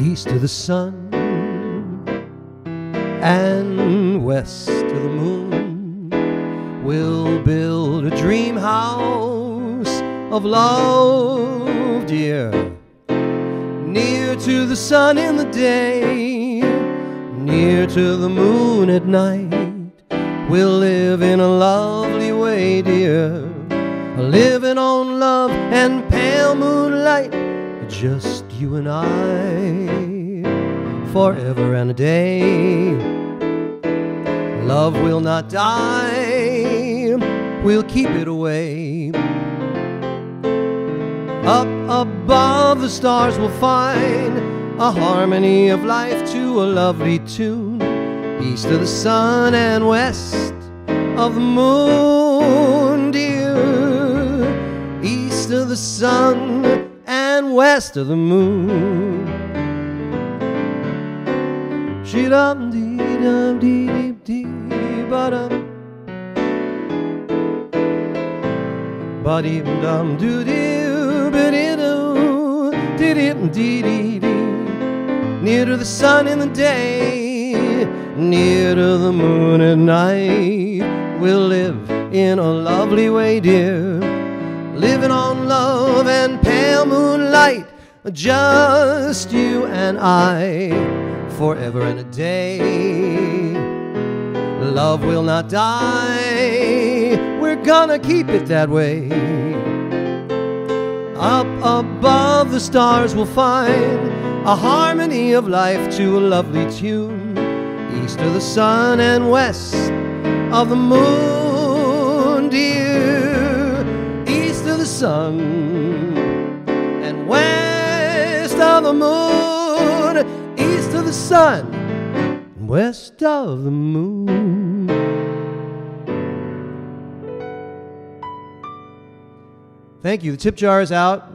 east to the sun and west to the moon. We'll build a dream house of love, dear, near to the sun in the day, near to the moon at night. We'll live in a lovely way, dear, living on love and pale moonlight, just you and I, forever and a day. Love will not die, we'll keep it away. Up above the stars we'll find a harmony of life to a lovely tune. East of the sun and west of the moon, dear. East of the sun west of the moon. She dum dee dum dee dee dee ba dum. Ba dee dum doo doo ba dee doo dee dee dee dee dee. Near to the sun in the day, near to the moon at night. We'll live in a lovely way, dear. Living on love and pale moonlight, just you and I, forever and a day. Love will not die, we're gonna keep it that way. Up above the stars we'll find a harmony of life to a lovely tune. East of the sun and west of the moon, dear. The sun and west of the moon. East of the sun and west of the moon. Thank you. The tip jar is out.